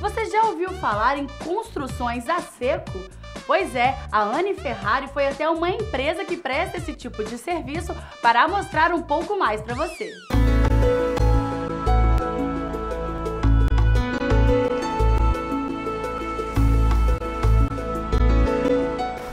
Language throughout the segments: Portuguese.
Você já ouviu falar em construções a seco? Pois é, a Anne Ferrari foi até uma empresa que presta esse tipo de serviço para mostrar um pouco mais para você.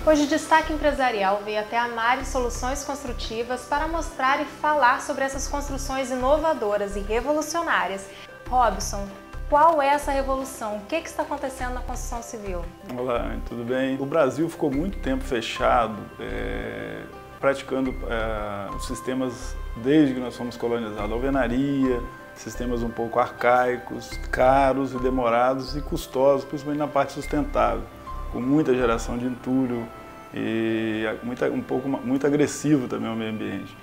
Hoje o Destaque Empresarial veio até a Mari Soluções Construtivas para mostrar e falar sobre essas construções inovadoras e revolucionárias. Robson, qual é essa revolução? O que, que está acontecendo na construção civil? Olá, tudo bem? O Brasil ficou muito tempo fechado, é, praticando é, sistemas desde que nós fomos colonizados, alvenaria, sistemas um pouco arcaicos, caros e demorados e custosos, principalmente na parte sustentável, com muita geração de entulho, e muito, um pouco muito agressivo também ao meio ambiente.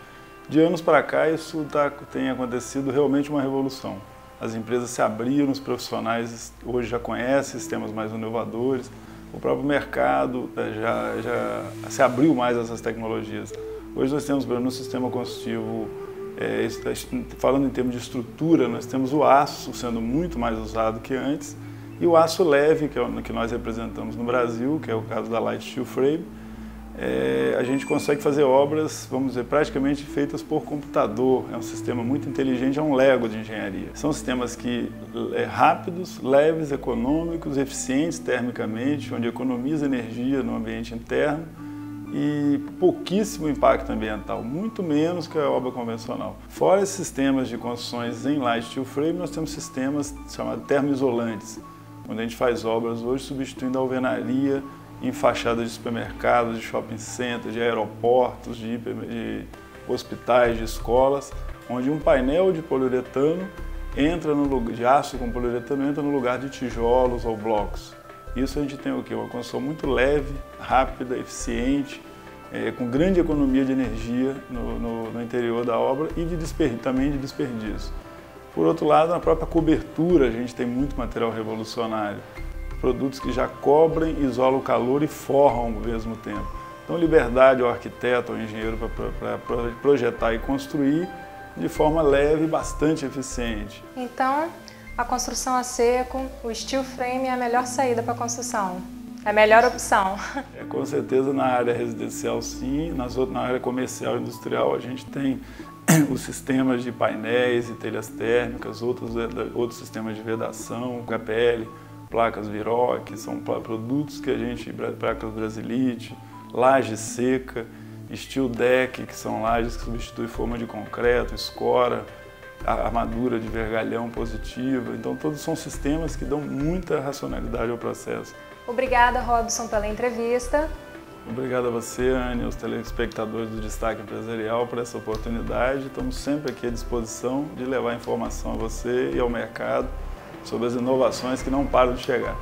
De anos para cá isso tá, tem acontecido realmente uma revolução. As empresas se abriram, os profissionais hoje já conhecem sistemas mais inovadores, o próprio mercado eh, já, já se abriu mais a essas tecnologias. Hoje nós temos, no sistema construtivo, é, falando em termos de estrutura, nós temos o aço sendo muito mais usado que antes, e o aço leve, que é o que nós representamos no Brasil, que é o caso da Light Steel Frame, é, a gente consegue fazer obras, vamos dizer, praticamente feitas por computador. É um sistema muito inteligente, é um Lego de engenharia. São sistemas que é, rápidos, leves, econômicos, eficientes termicamente, onde economiza energia no ambiente interno e pouquíssimo impacto ambiental, muito menos que a obra convencional. Fora esses sistemas de construções em light steel frame, nós temos sistemas chamados termoisolantes, onde a gente faz obras hoje substituindo a alvenaria em fachadas de supermercados, de shopping centers, de aeroportos, de, de hospitais, de escolas, onde um painel de poliuretano entra no lugar de aço com poliuretano entra no lugar de tijolos ou blocos. Isso a gente tem o quê? Uma construção muito leve, rápida, eficiente, é, com grande economia de energia no, no, no interior da obra e de também de desperdício. Por outro lado, na própria cobertura a gente tem muito material revolucionário produtos que já cobrem, isolam o calor e forram ao mesmo tempo. Então, liberdade ao arquiteto, ao engenheiro para projetar e construir de forma leve e bastante eficiente. Então, a construção a seco, o steel frame é a melhor saída para a construção. É a melhor opção. É, com certeza na área residencial sim, nas outras, na área comercial e industrial a gente tem os sistemas de painéis e telhas térmicas, outros, outros sistemas de vedação, HPL, placas Viroc, são produtos que a gente, placas Brasilite, laje seca, steel deck, que são lajes que substituem forma de concreto, escora, armadura de vergalhão positiva. Então todos são sistemas que dão muita racionalidade ao processo. Obrigada, Robson, pela entrevista. Obrigado a você, Anne, aos telespectadores do Destaque Empresarial por essa oportunidade. Estamos sempre aqui à disposição de levar informação a você e ao mercado sobre as inovações que não param de chegar.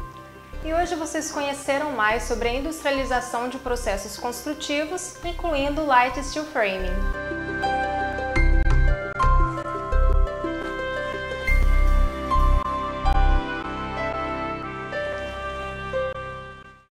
E hoje vocês conheceram mais sobre a industrialização de processos construtivos, incluindo Light Steel Framing.